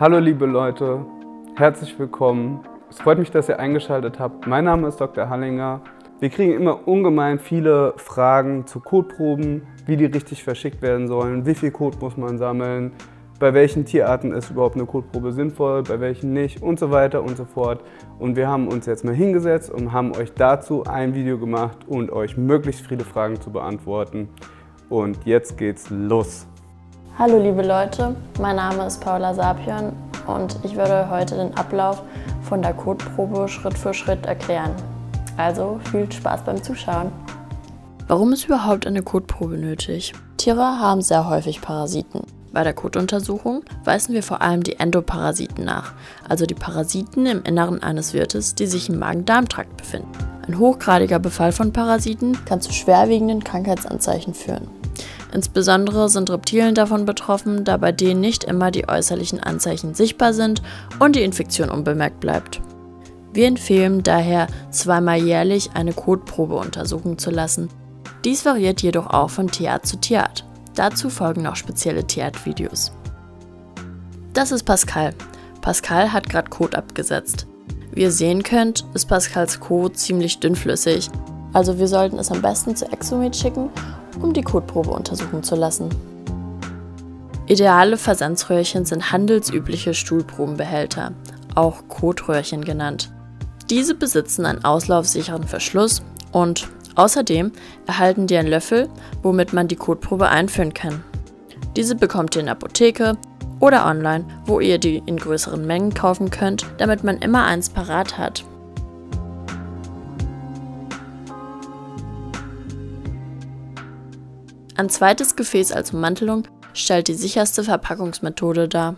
Hallo liebe Leute, herzlich willkommen. Es freut mich, dass ihr eingeschaltet habt. Mein Name ist Dr. Hallinger. Wir kriegen immer ungemein viele Fragen zu Kotproben, wie die richtig verschickt werden sollen, wie viel Kot muss man sammeln, bei welchen Tierarten ist überhaupt eine Kotprobe sinnvoll, bei welchen nicht und so weiter und so fort. Und wir haben uns jetzt mal hingesetzt und haben euch dazu ein Video gemacht und euch möglichst viele Fragen zu beantworten. Und jetzt geht's los. Hallo liebe Leute, mein Name ist Paula Sapion und ich würde heute den Ablauf von der Kotprobe Schritt für Schritt erklären. Also viel Spaß beim Zuschauen. Warum ist überhaupt eine Kotprobe nötig? Tiere haben sehr häufig Parasiten. Bei der Kotuntersuchung weisen wir vor allem die Endoparasiten nach, also die Parasiten im Inneren eines Wirtes, die sich im Magen-Darm-Trakt befinden. Ein hochgradiger Befall von Parasiten kann zu schwerwiegenden Krankheitsanzeichen führen. Insbesondere sind Reptilien davon betroffen, da bei denen nicht immer die äußerlichen Anzeichen sichtbar sind und die Infektion unbemerkt bleibt. Wir empfehlen daher, zweimal jährlich eine Kotprobe untersuchen zu lassen. Dies variiert jedoch auch von Tierart zu Tierart. Dazu folgen noch spezielle Tierart-Videos. Das ist Pascal. Pascal hat gerade Kot abgesetzt. Wie ihr sehen könnt, ist Pascals Kot ziemlich dünnflüssig, also wir sollten es am besten zu Exomed schicken um die Kotprobe untersuchen zu lassen. Ideale Versandsröhrchen sind handelsübliche Stuhlprobenbehälter, auch Kotröhrchen genannt. Diese besitzen einen auslaufsicheren Verschluss und außerdem erhalten die einen Löffel, womit man die Kotprobe einführen kann. Diese bekommt ihr in der Apotheke oder online, wo ihr die in größeren Mengen kaufen könnt, damit man immer eins parat hat. Ein zweites Gefäß als Ummantelung stellt die sicherste Verpackungsmethode dar.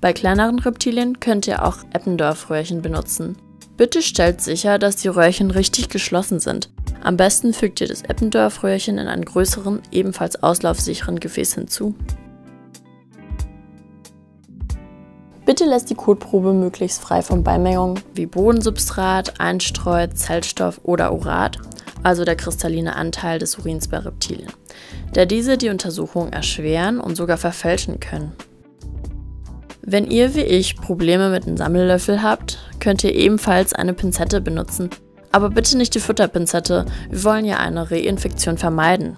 Bei kleineren Reptilien könnt ihr auch Eppendorf-Röhrchen benutzen. Bitte stellt sicher, dass die Röhrchen richtig geschlossen sind. Am besten fügt ihr das Eppendorf-Röhrchen in einen größeren, ebenfalls auslaufsicheren Gefäß hinzu. Bitte lässt die Kotprobe möglichst frei von Beimengungen wie Bodensubstrat, Einstreu, Zellstoff oder Urat, also der kristalline Anteil des Urins bei Reptilien, da diese die Untersuchung erschweren und sogar verfälschen können. Wenn ihr wie ich Probleme mit einem Sammellöffel habt, könnt ihr ebenfalls eine Pinzette benutzen, aber bitte nicht die Futterpinzette, wir wollen ja eine Reinfektion vermeiden.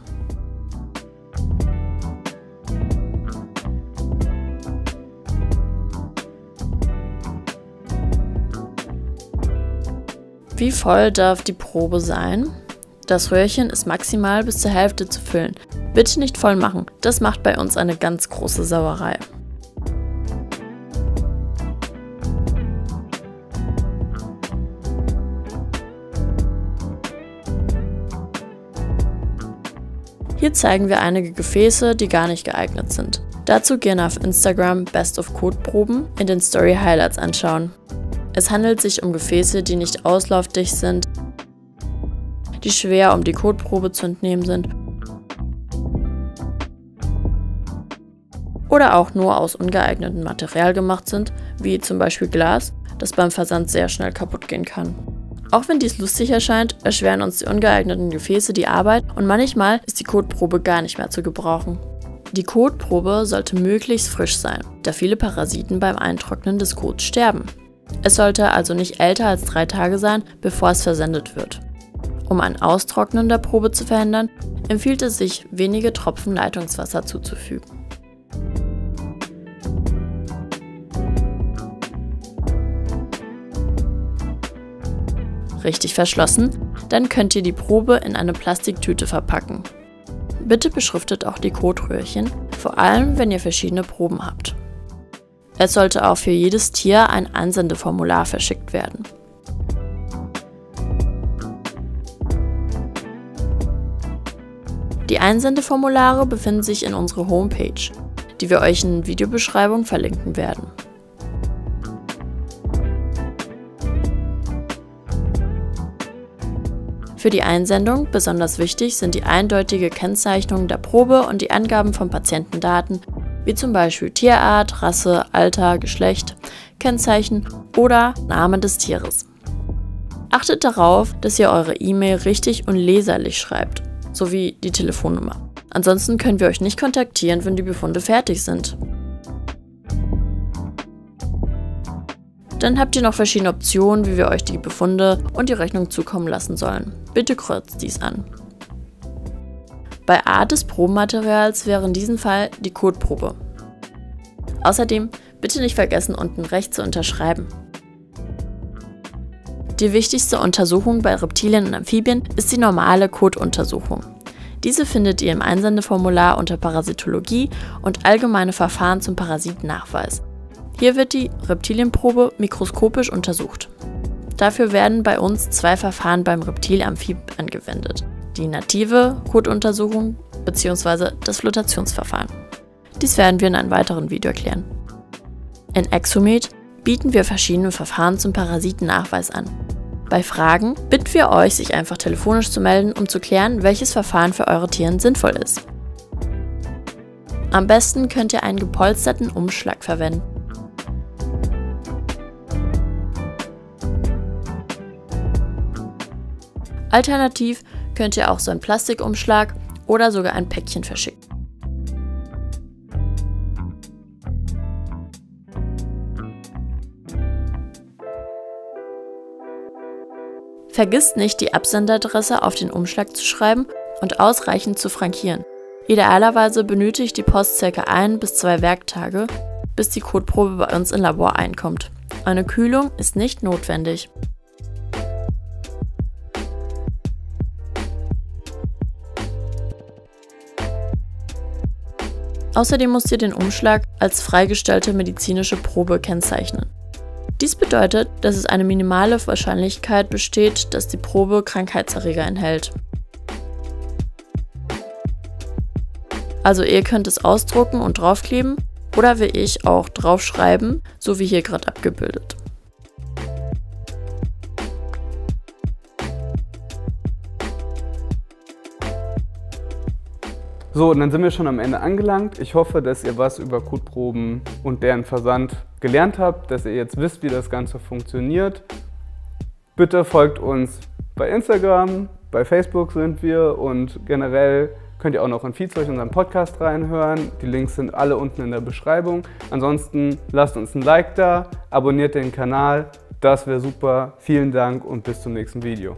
Wie voll darf die Probe sein? Das Röhrchen ist maximal bis zur Hälfte zu füllen. Bitte nicht voll machen, das macht bei uns eine ganz große Sauerei. Hier zeigen wir einige Gefäße, die gar nicht geeignet sind. Dazu gerne auf Instagram Best of Code Proben in den Story Highlights anschauen. Es handelt sich um Gefäße, die nicht auslaufdicht sind, die schwer um die Kotprobe zu entnehmen sind oder auch nur aus ungeeignetem Material gemacht sind, wie zum Beispiel Glas, das beim Versand sehr schnell kaputt gehen kann. Auch wenn dies lustig erscheint, erschweren uns die ungeeigneten Gefäße die Arbeit und manchmal ist die Kotprobe gar nicht mehr zu gebrauchen. Die Kotprobe sollte möglichst frisch sein, da viele Parasiten beim Eintrocknen des Kots sterben. Es sollte also nicht älter als drei Tage sein, bevor es versendet wird. Um ein Austrocknen der Probe zu verhindern, empfiehlt es sich, wenige Tropfen Leitungswasser zuzufügen. Richtig verschlossen, dann könnt ihr die Probe in eine Plastiktüte verpacken. Bitte beschriftet auch die Kotröhrchen, vor allem wenn ihr verschiedene Proben habt. Es sollte auch für jedes Tier ein Ansendeformular verschickt werden. Die Einsendeformulare befinden sich in unserer Homepage, die wir euch in der Videobeschreibung verlinken werden. Für die Einsendung besonders wichtig sind die eindeutige Kennzeichnung der Probe und die Angaben von Patientendaten wie zum Beispiel Tierart, Rasse, Alter, Geschlecht, Kennzeichen oder Name des Tieres. Achtet darauf, dass ihr eure E-Mail richtig und leserlich schreibt, sowie die Telefonnummer. Ansonsten können wir euch nicht kontaktieren, wenn die Befunde fertig sind. Dann habt ihr noch verschiedene Optionen, wie wir euch die Befunde und die Rechnung zukommen lassen sollen. Bitte kreuzt dies an. Bei Art des Probenmaterials wäre in diesem Fall die Kotprobe. Außerdem bitte nicht vergessen, unten rechts zu unterschreiben. Die wichtigste Untersuchung bei Reptilien und Amphibien ist die normale Kotuntersuchung. Diese findet ihr im Einsendeformular unter Parasitologie und allgemeine Verfahren zum Parasitennachweis. Hier wird die Reptilienprobe mikroskopisch untersucht. Dafür werden bei uns zwei Verfahren beim Reptil-Amphib angewendet. Die native Kotuntersuchung bzw. das Flotationsverfahren. Dies werden wir in einem weiteren Video erklären. In Exomed bieten wir verschiedene Verfahren zum Parasitennachweis an. Bei Fragen bitten wir euch, sich einfach telefonisch zu melden, um zu klären, welches Verfahren für eure Tiere sinnvoll ist. Am besten könnt ihr einen gepolsterten Umschlag verwenden. Alternativ könnt ihr auch so einen Plastikumschlag oder sogar ein Päckchen verschicken. Vergisst nicht, die Absenderadresse auf den Umschlag zu schreiben und ausreichend zu frankieren. Idealerweise benötigt die Post ca. ein bis zwei Werktage, bis die Kotprobe bei uns im Labor einkommt. Eine Kühlung ist nicht notwendig. Außerdem müsst ihr den Umschlag als freigestellte medizinische Probe kennzeichnen. Dies bedeutet, dass es eine minimale Wahrscheinlichkeit besteht, dass die Probe Krankheitserreger enthält. Also ihr könnt es ausdrucken und draufkleben oder wie ich auch draufschreiben, so wie hier gerade abgebildet. So, und dann sind wir schon am Ende angelangt. Ich hoffe, dass ihr was über Kotproben und deren Versand gelernt habt, dass ihr jetzt wisst, wie das Ganze funktioniert. Bitte folgt uns bei Instagram, bei Facebook sind wir und generell könnt ihr auch noch in Viehzeug unseren Podcast reinhören. Die Links sind alle unten in der Beschreibung. Ansonsten lasst uns ein Like da, abonniert den Kanal. Das wäre super. Vielen Dank und bis zum nächsten Video.